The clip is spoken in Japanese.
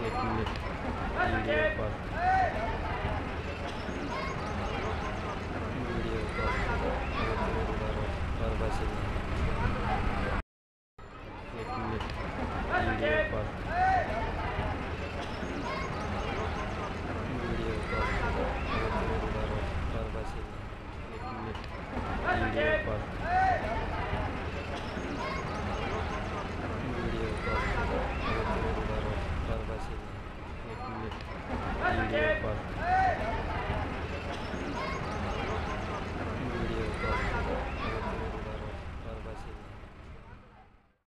लेकिन वीडियो पर वीडियो पर वैसे लेकिन वीडियो पर Yeah.